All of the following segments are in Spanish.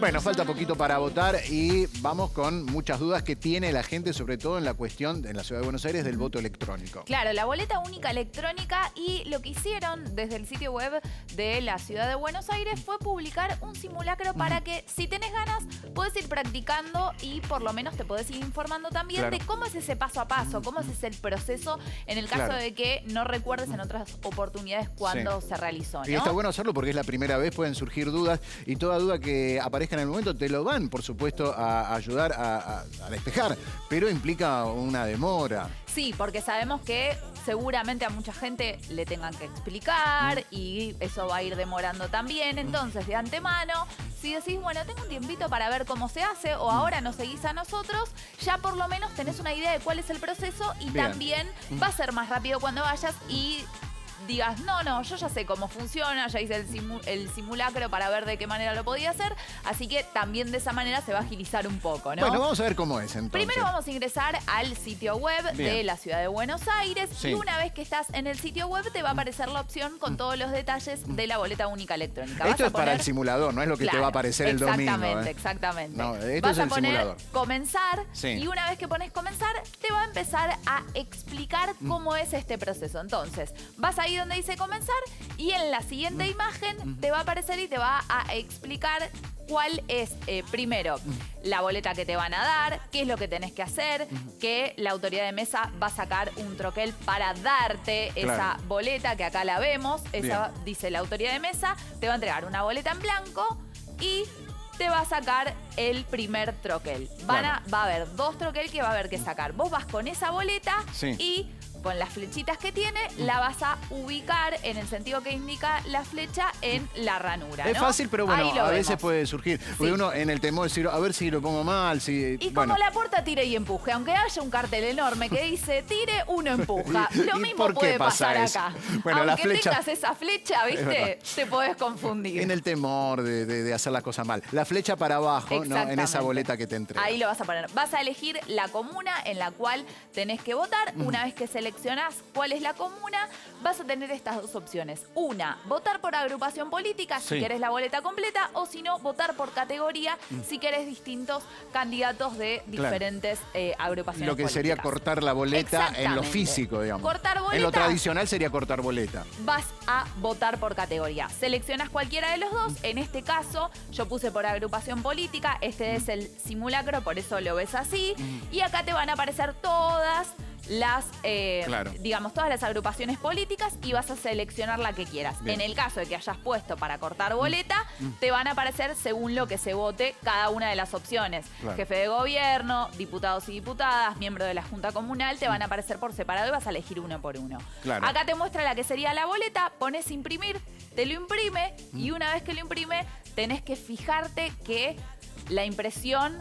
Bueno, falta poquito para votar y vamos con muchas dudas que tiene la gente, sobre todo en la cuestión en la Ciudad de Buenos Aires del voto electrónico. Claro, la boleta única electrónica y lo que hicieron desde el sitio web de la Ciudad de Buenos Aires fue publicar un simulacro para que si tenés ganas puedes ir practicando y por lo menos te podés ir informando también Claro. de cómo es ese paso a paso, cómo es ese proceso en el caso Claro. de que no recuerdes en otras oportunidades cuándo se realizó, ¿no? Y está bueno hacerlo porque es la primera vez, pueden surgir dudas y toda duda que aparezca en el momento te lo van, por supuesto, a ayudar a, a- a despejar, pero implica una demora. Sí, porque sabemos que seguramente a mucha gente le tengan que explicar Mm. y eso va a ir demorando también. Entonces, de antemano, si decís, bueno, tengo un tiempito para ver cómo se hace Mm. o ahora nos seguís a nosotros, ya por lo menos tenés una idea de cuál es el proceso y Bien. también va a ser más rápido cuando vayas y digas, no, no, yo ya sé cómo funciona, ya hice el, simu- el simulacro para ver de qué manera lo podía hacer, así que también de esa manera se va a agilizar un poco, ¿no? Bueno, vamos a ver cómo es entonces. Primero vamos a ingresar al sitio web de la ciudad de Buenos Aires Sí. y una vez que estás en el sitio web te va a aparecer la opción con todos los detalles de la boleta única electrónica. Vas Esto a es para el simulador, no es lo que te va a aparecer el domingo. Exactamente, ¿eh? exactamente. No, esto Vas es a poner simulador. comenzar Sí. y una vez que pones comenzar te va a empezar a explicar Mm. cómo es este proceso. Entonces, vas ahí donde dice comenzar y en la siguiente Mm. imagen te va a aparecer y te va a explicar cuál es, eh, primero, Mm. la boleta que te van a dar, qué es lo que tenés que hacer, que la autoridad de mesa va a sacar un troquel para darte esa Claro. boleta que acá la vemos, esa Bien. dice la autoridad de mesa, te va a entregar una boleta en blanco y te va a sacar el primer troquel. Van a, va a haber dos troquel que va a haber que sacar. Vos vas con esa boleta Sí. y con las flechitas que tiene, la vas a ubicar en el sentido que indica la flecha en la ranura. Es fácil, pero bueno, a veces vemos. puede surgir. Porque Sí. uno en el temor de decir, a ver si lo pongo mal, si. Y bueno. como la puerta tire y empuje, aunque haya un cartel enorme que dice tire, uno empuja. ¿Y- Lo mismo puede pasa pasar eso? acá. Bueno, la aunque flecha- tengas esa flecha. ¿viste? Te podés confundir. En el temor de, de- de hacer las cosas mal. La flecha para abajo, ¿no? En esa boleta que te entrega. Ahí lo vas a poner. Vas a elegir la comuna en la cual tenés que votar. Una vez que seleccionás cuál es la comuna, vas a tener estas dos opciones. Una, votar por agrupación política si querés la boleta completa, o si no, votar por categoría si querés distintos candidatos de diferentes eh, agrupaciones Lo que sería cortar la boleta en lo físico, digamos. Cortar En lo boleta. tradicional sería cortar boleta. vas a votar por categoría. Seleccionas cualquiera de los dos. En este caso, yo puse por agrupación política. Este es el simulacro, por eso lo ves así. Y acá te van a aparecer todas las, eh, Claro. digamos, todas las agrupaciones políticas y vas a seleccionar la que quieras. Bien. En el caso de que hayas puesto para cortar boleta, te van a aparecer según lo que se vote cada una de las opciones. Claro. Jefe de gobierno, diputados y diputadas, miembro de la Junta Comunal, te van a aparecer por separado y vas a elegir uno por uno. Claro. Acá te muestra la que sería la boleta, pones imprimir, te lo imprime y una vez que lo imprime tenés que fijarte que la impresión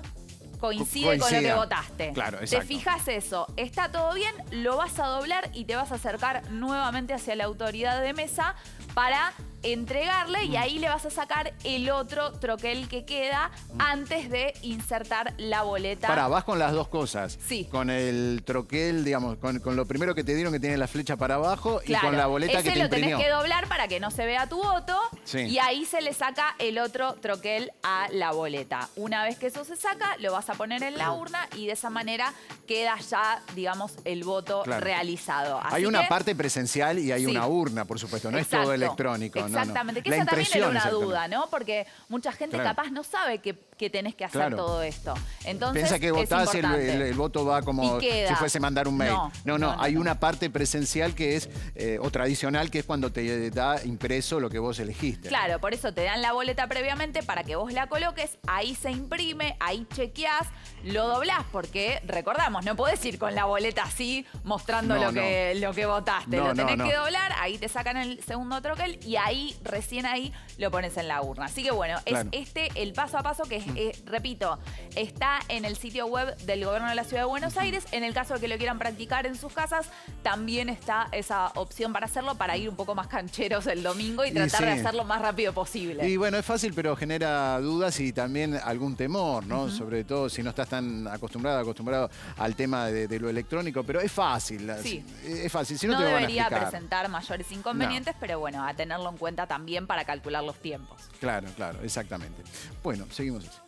coincide con lo que votaste. Claro, Te exacto. fijas eso, está todo bien, lo vas a doblar y te vas a acercar nuevamente hacia la autoridad de mesa para entregarle Mm. y ahí le vas a sacar el otro troquel que queda antes de insertar la boleta. Para, vas con las dos cosas. Sí. Con el troquel, digamos, con, con lo primero que te dieron que tiene la flecha para abajo y con la boleta ese que te lo imprimió. tenés que doblar para que no se vea tu voto Sí. y ahí se le saca el otro troquel a la boleta. Una vez que eso se saca, lo vas a poner en la urna y de esa manera queda ya, digamos, el voto Claro. realizado. Así hay una que- parte presencial y hay Sí. una urna, por supuesto, no es todo electrónico. Exactamente, que La esa también era una duda, ¿no? Porque mucha gente Claro. capaz no sabe que, que tenés que hacer Claro. todo esto. Entonces, Piensa que votás, el, el- el voto va como si fuese mandar un mail. No, No, no, no, no, hay una parte presencial que es, eh, o tradicional, que es cuando te da impreso lo que vos elegiste. Claro, por eso te dan la boleta previamente para que vos la coloques, ahí se imprime, ahí chequeás, lo doblás, porque recordamos, no podés ir con la boleta así mostrando No, lo, que, lo que votaste. No, lo tenés que doblar, ahí te sacan el segundo troquel y ahí, recién ahí, lo pones en la urna. Así que bueno, Claro. es este el paso a paso que, es, eh, repito, está en el sitio web del gobierno de la ciudad de Buenos Aires. En el caso de que lo quieran practicar en sus casas, también está esa opción para hacerlo, para ir un poco más cancheros el domingo y Y tratar de hacerlo más rápido posible. Y bueno, es fácil, pero genera dudas y también algún temor, ¿no? Sobre todo si no estás tan acostumbrado, acostumbrado al tema de, de lo electrónico, pero es fácil. Sí. Es fácil, si no, no te lo van a debería presentar mayores inconvenientes, pero bueno, a tenerlo en cuenta. cuenta también para calcular los tiempos. Claro, claro, exactamente. Bueno, seguimos.